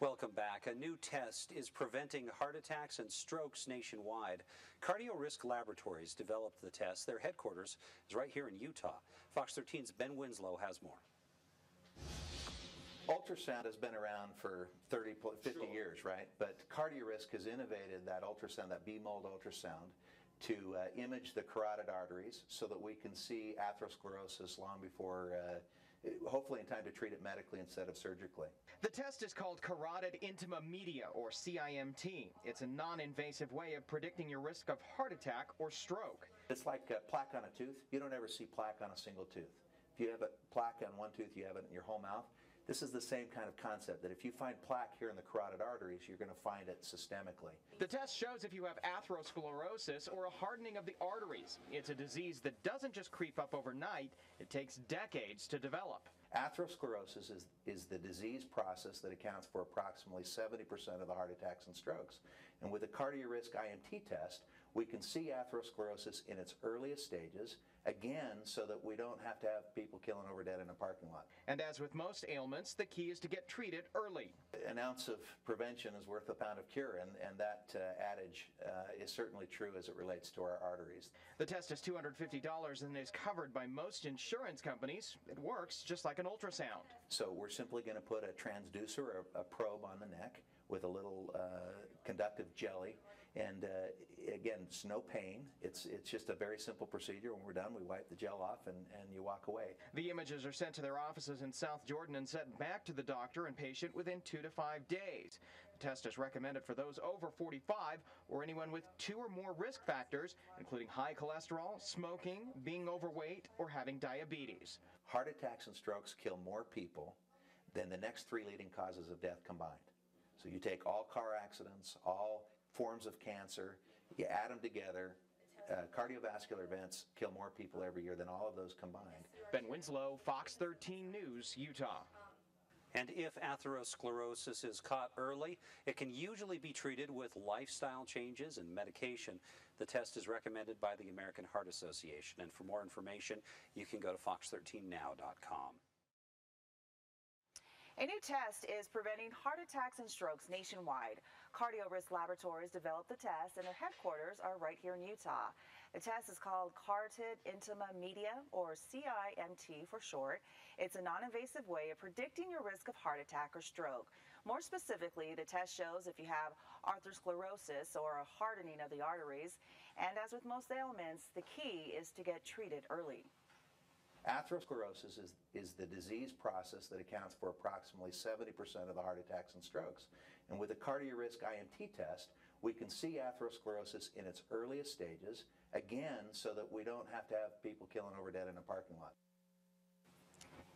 Welcome back. A new test is preventing heart attacks and strokes nationwide. CardioRisk Laboratories developed the test. Their headquarters is right here in Utah. Fox 13's Ben Winslow has more. Ultrasound has been around for 30, 50 sure. years, right? But CardioRisk has innovated that ultrasound, that B-mode ultrasound, to uh, image the carotid arteries so that we can see atherosclerosis long before, uh, hopefully in time to treat it medically instead of surgically. The test is called carotid intima media, or CIMT. It's a non-invasive way of predicting your risk of heart attack or stroke. It's like a plaque on a tooth. You don't ever see plaque on a single tooth. If you have a plaque on one tooth, you have it in your whole mouth. This is the same kind of concept that if you find plaque here in the carotid arteries, you're going to find it systemically. The test shows if you have atherosclerosis or a hardening of the arteries. It's a disease that doesn't just creep up overnight, it takes decades to develop. Atherosclerosis is, is the disease process that accounts for approximately 70% of the heart attacks and strokes. And with the CardioRisk IMT test, we can see atherosclerosis in its earliest stages, again, so that we don't have to have people killing over dead in a parking lot. And as with most ailments, the key is to get treated early. An ounce of prevention is worth a pound of cure, and, and that uh, adage uh, is certainly true as it relates to our arteries. The test is $250 and is covered by most insurance companies. It works just like an ultrasound. So we're simply going to put a transducer, a, a probe on the neck with a little uh, conductive jelly, and uh, again, it's no pain. It's it's just a very simple procedure. When we're done, we wipe the gel off, and, and you walk away. The images are sent to their offices in South Jordan and sent back to the doctor and patient within two to five days. The test is recommended for those over 45 or anyone with two or more risk factors, including high cholesterol, smoking, being overweight, or having diabetes. Heart attacks and strokes kill more people than the next three leading causes of death combined. So you take all car accidents, all forms of cancer, you add them together, uh, cardiovascular events kill more people every year than all of those combined. Ben Winslow, Fox 13 News, Utah. And if atherosclerosis is caught early, it can usually be treated with lifestyle changes and medication. The test is recommended by the American Heart Association. And for more information, you can go to fox13now.com. A new test is preventing heart attacks and strokes nationwide. CardioRisk Laboratories developed the test, and their headquarters are right here in Utah. The test is called Carotid Intima Media, or CIMT for short. It's a non invasive way of predicting your risk of heart attack or stroke. More specifically, the test shows if you have atherosclerosis or a hardening of the arteries. And as with most ailments, the key is to get treated early. Atherosclerosis is, is the disease process that accounts for approximately 70% of the heart attacks and strokes. And with the CardioRisk IMT test, we can see atherosclerosis in its earliest stages, again, so that we don't have to have people killing over dead in a parking lot.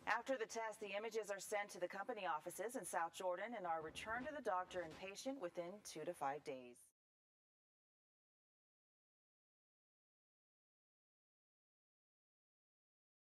After the test, the images are sent to the company offices in South Jordan and are returned to the doctor and patient within two to five days.